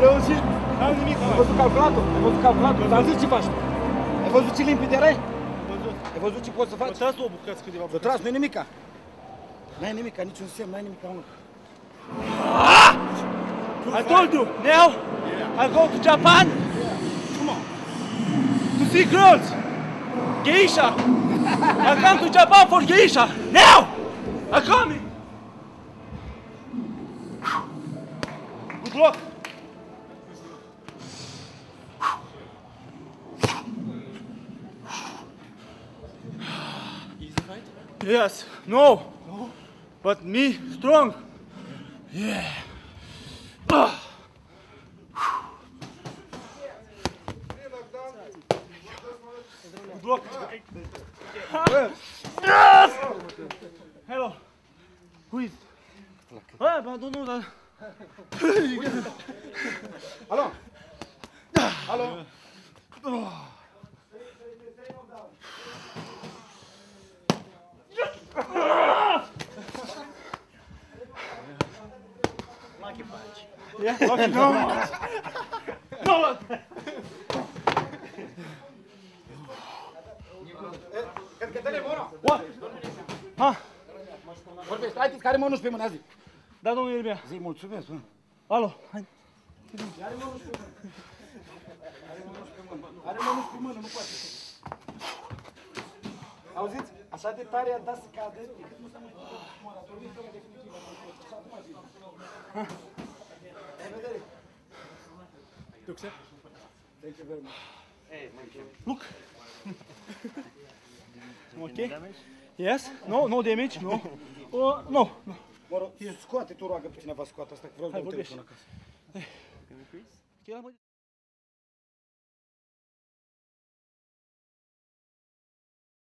Reușit? N-am nimic, Ai văzut calculatul? Ai văzut calculatul? Dar zici ce faci? Ai văzut ce limpede erai? Am văzut. Ai văzut ce poți să faci? tras o bucăți câteva bucăți. tras, nu-i nimica. N-ai nimica, niciun semn, n-ai nimica, mă. I told you, now I go to Japan Come on. to see girls. Geisha. I come to Japan for geisha. Now! I coming. Good luck. Yes. No. But me strong. Yeah. Ah. Good. Yes. Hello. Who is? Ah, but I don't know that. Alo? Alo? Yeah. Okay. No. no. Cred că telefonul. What? Ha? Vorbește, hai, care mănuși pe mână, zi. Da, domnul Ieremia. Zi, mulțumesc, mă. Alo. Hai. Are mănuși pe mână, nu poate. Auziți? Așa de tare a dat să cadă. încât nu s-a mai putut moratoriu, să definitiv. Și acum Thank you very much. Look. okay. Yes. No. No damage. No. Oh, no. no. Mă rog, scoate tu, roagă pe cineva, scoate asta, că vreau să Hai, dau vorbește. telefon acasă. Chiar am-